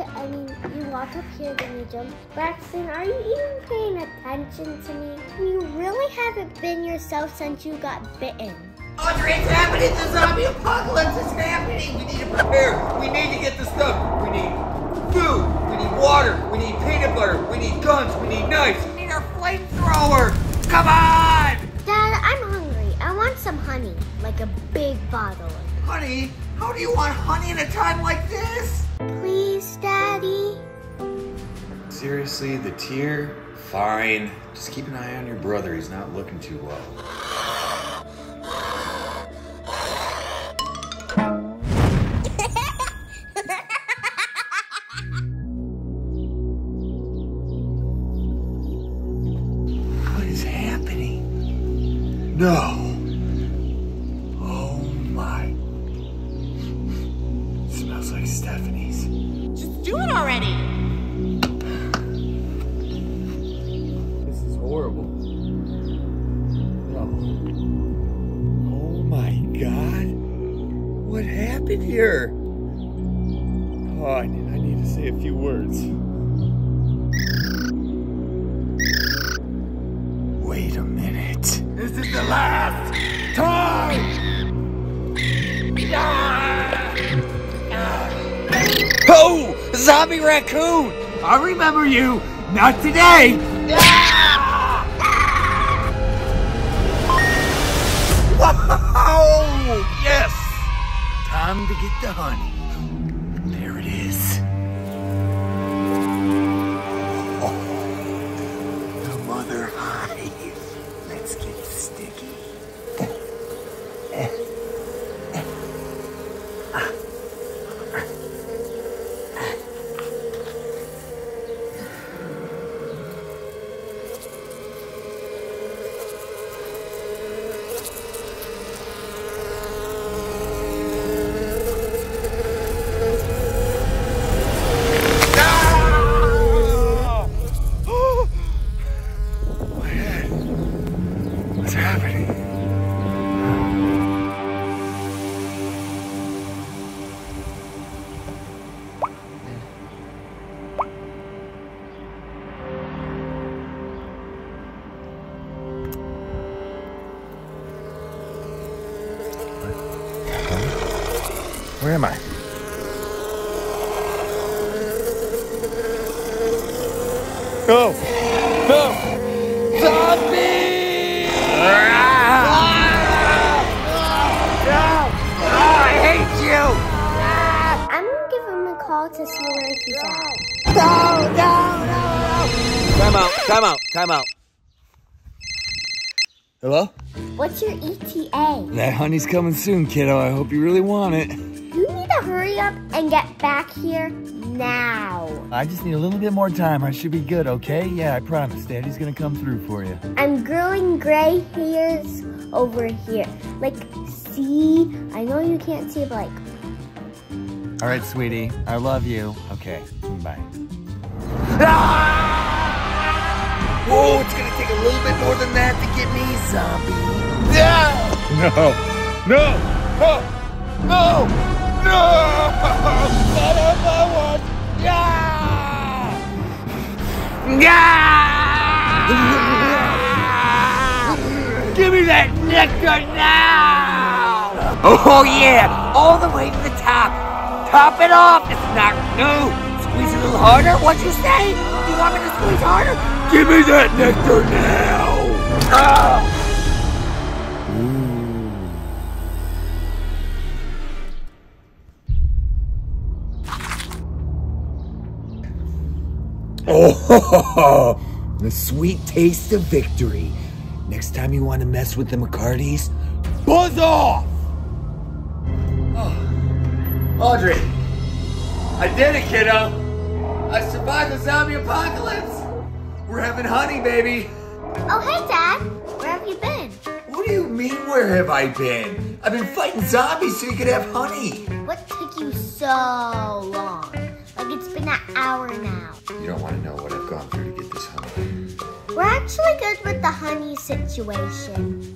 here, I mean, you walk up here, then you jump. Braxton, are you even paying attention to me? You really haven't been yourself since you got bitten. Audri, it's happening! The zombie apocalypse is happening! We need to prepare! We need to get the stuff! We need Honey? How do you want honey in a time like this? Please, Daddy? Seriously, the tear? Fine. Just keep an eye on your brother. He's not looking too well. What is happening? No. Do it already. This is horrible. No. Oh my god. What happened here? Oh, I need, I need to say a few words. Wait a minute. This is the last time! Oh! Zombie raccoon! I remember you! Not today! Whoa! Yes! Time to get the honey. There it is. Oh, the mother hive. Let's get sticky. What's Where am I? No! No! Zombie! I hate you! I'm gonna give him a call to see where he's at. No, no, no, no! Time out, time out, time out. Hello? What's your ETA? That honey's coming soon, kiddo. I hope you really want it. You need to hurry up and get back here now. I just need a little bit more time. I should be good, okay? Yeah, I promise. Daddy's gonna come through for you. I'm growing gray hairs over here. Like, see? I know you can't see, but like, All right, sweetie. I love you. Okay, bye. Ah! Oh, it's gonna take a little bit more than that to get me, zombie. No! No! No! No! No! No! Not on my watch! Yeah! Yeah! Give me that nectar now! Oh yeah! All the way to the top! Top it off! It's not new! Squeeze a little harder? What'd you say? You want me to squeeze harder? Give me that nectar now! Ah! Oh, the sweet taste of victory. Next time you want to mess with the McCartys, buzz off! Oh, Audri, I did it, kiddo. I survived the zombie apocalypse. We're having honey, baby. oh hey, Dad, where have you been? What do you mean, where have I been? I've been fighting zombies so you could have honey. What took you so long? Like it's been an hour now. You don't want to know what I've gone through to get this honey. We're actually good with the honey situation.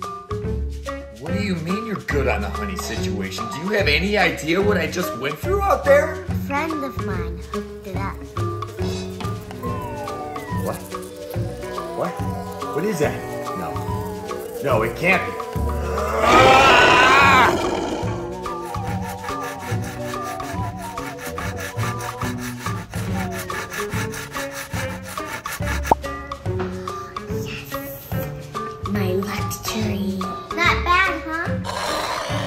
What do you mean you're good on the honey situation? Do you have any idea what I just went through out there? A friend of mine hooked it up. What? What? What is that? No. No, it can't be. My luxury. Not bad, huh?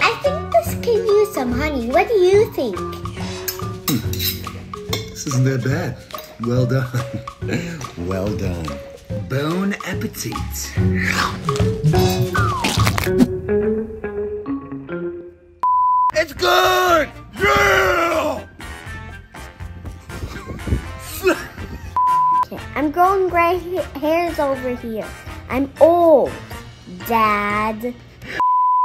I think this could use some honey. What do you think? This isn't that bad. Well done. well done. Bon appetit. It's good! Yeah! Okay, I'm growing gray ha- hairs over here. I'm old, Dad.